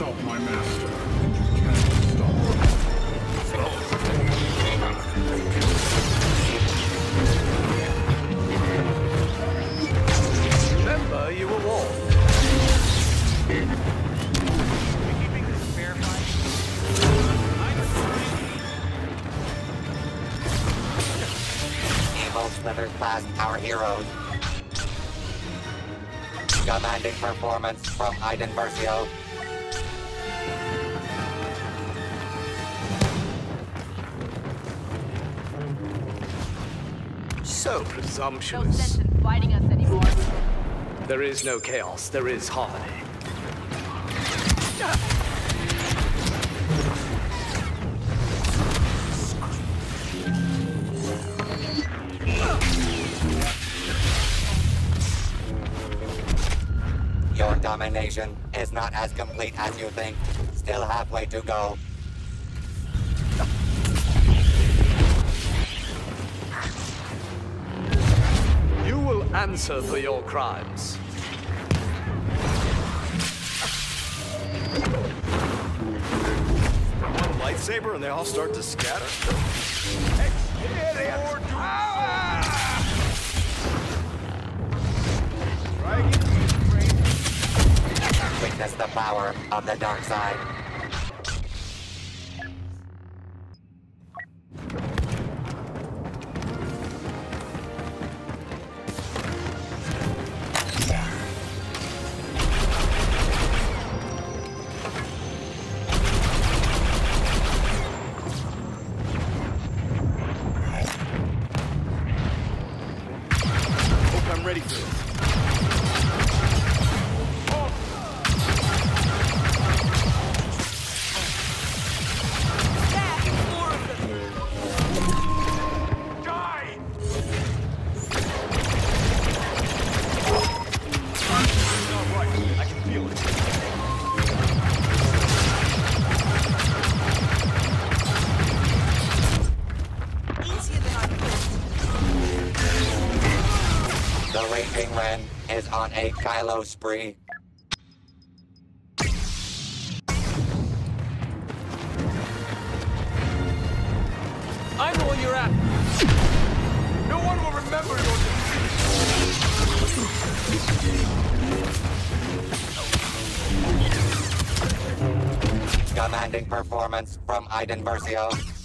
stop my master, and you can't stop me. Remember, you were warned. keeping this verified? Evil Slithers class our heroes. Commanding performance from Iden Versio. So No presumptuous. sense in fighting us anymore. There is no chaos, there is harmony. Your domination is not as complete as you think. Still halfway to go. Answer for your crimes. One lightsaber and they all start to scatter. Witness the power of the dark side. Ready for this. The Ren is on a Kylo spree. I know where you're at. No one will remember your Commanding performance from Iden Versio.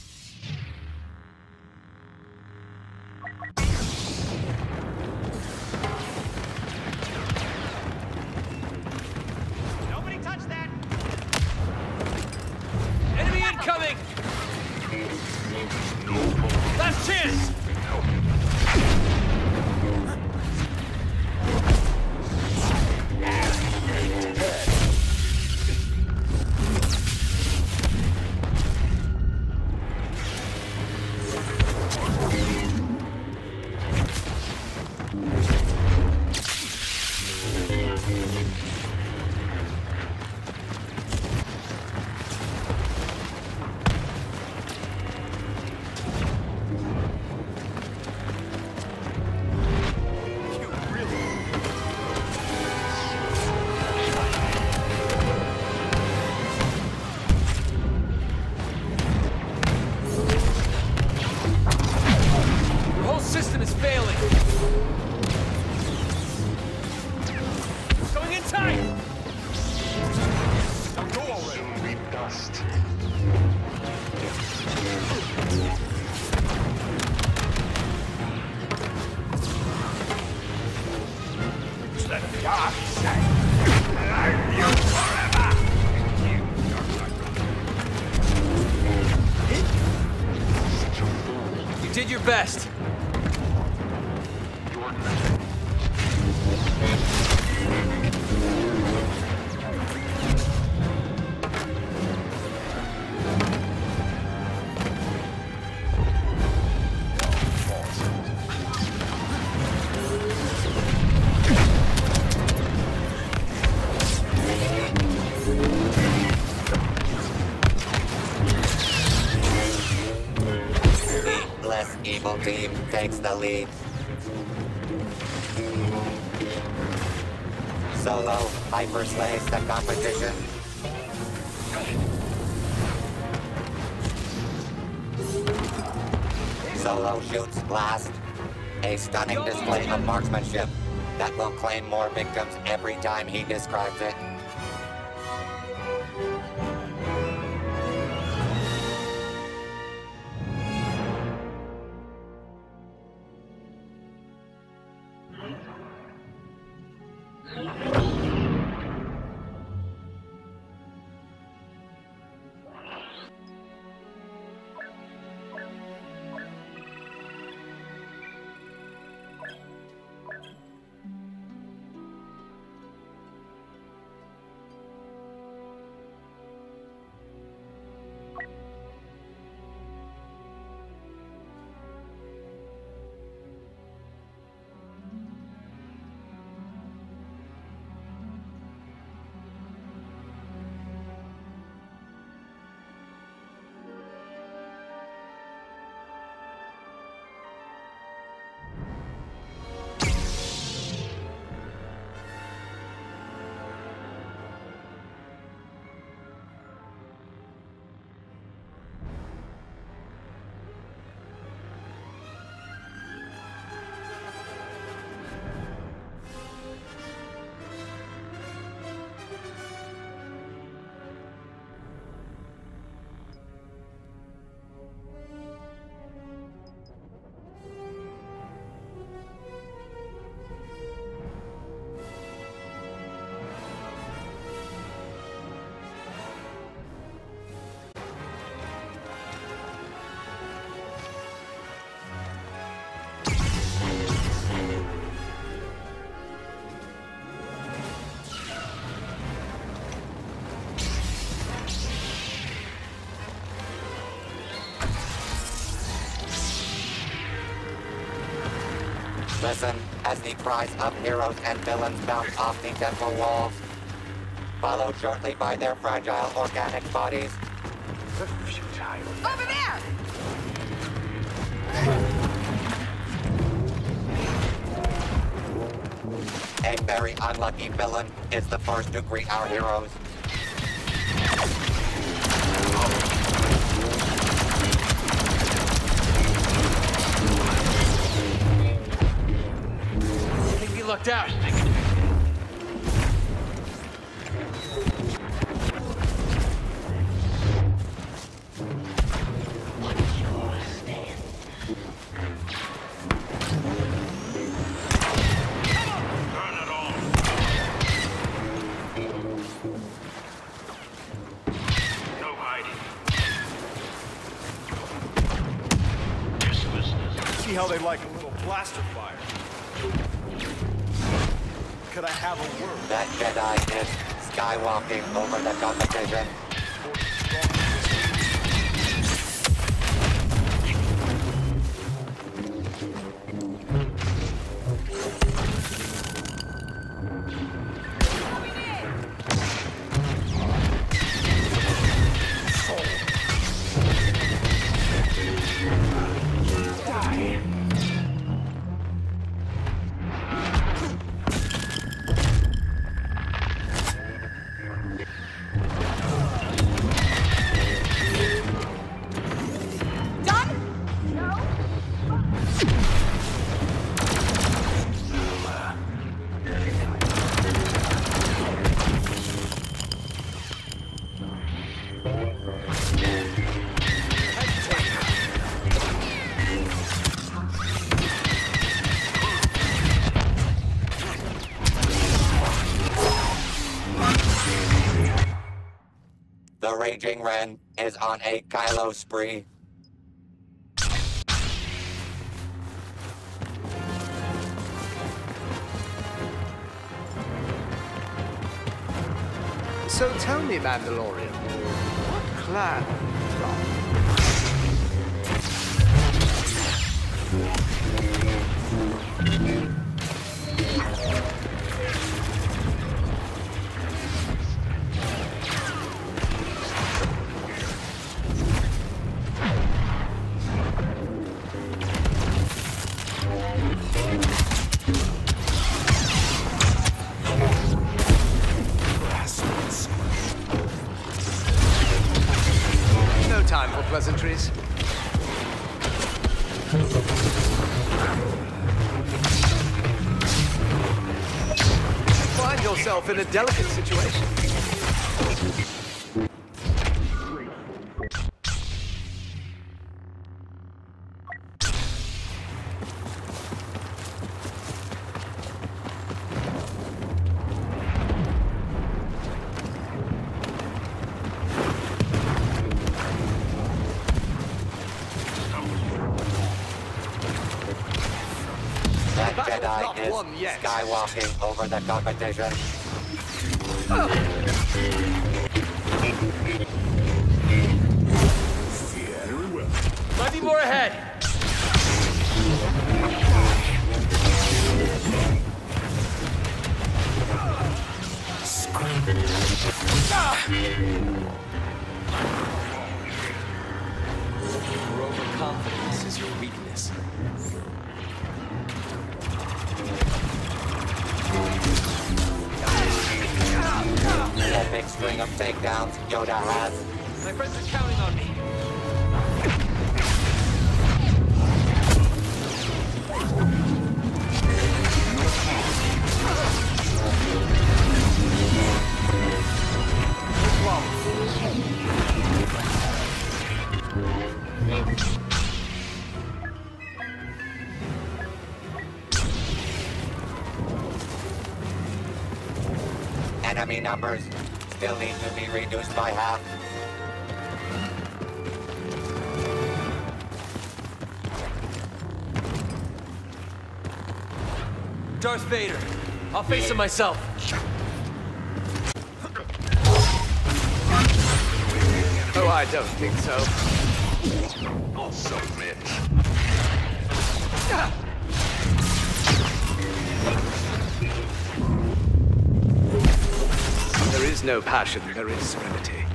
You did your best. Team takes the lead. Solo hyperslays the competition. Solo shoots last. A stunning display of marksmanship that will claim more victims every time he describes it. Listen as the cries of heroes and villains bounce off the temple walls, followed shortly by their fragile organic bodies. Over there! A very unlucky villain is the first to greet our heroes. Lucked out. How they like a little blaster fire. Could I have a word? That Jedi is skywalking over the competition. The Raging Ren is on a Kylo spree. So tell me, Mandalorian, what clan are you from? That not is won yet. skywalking over the competition. Very well. Might be more ahead. Takedowns Yoda has. My friends are counting on me. Enemy numbers still need to be reduced by half. Darth Vader. I'll face him myself. Oh, I don't think so. I'll submit. There no passion, there is serenity.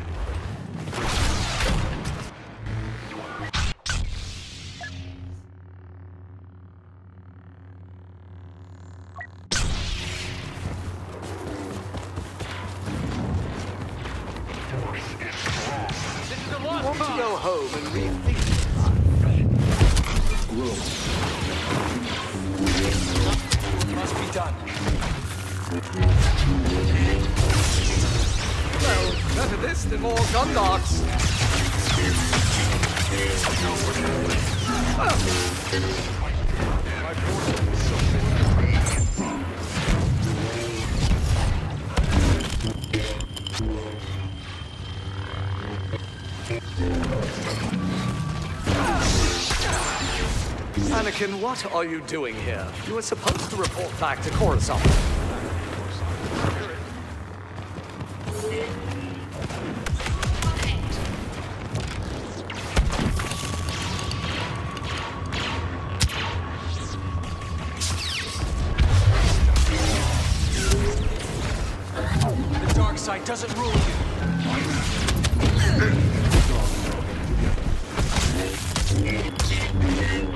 This is a this more gun dogs. Anakin, what are you doing here? You were supposed to report back to Coruscant.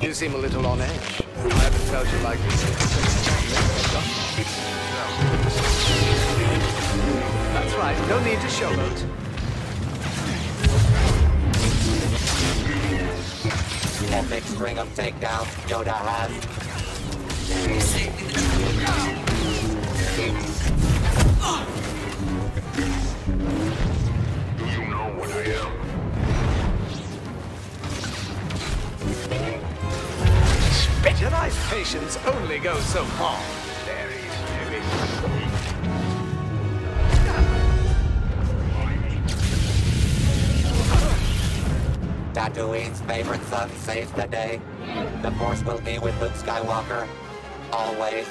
You seem a little on edge. I haven't felt you like this. That's right. No need to showboat. Big string of takedowns Yoda has. Goes so far. Tatooine's favorite son saves the day. The Force will be with Luke Skywalker. Always.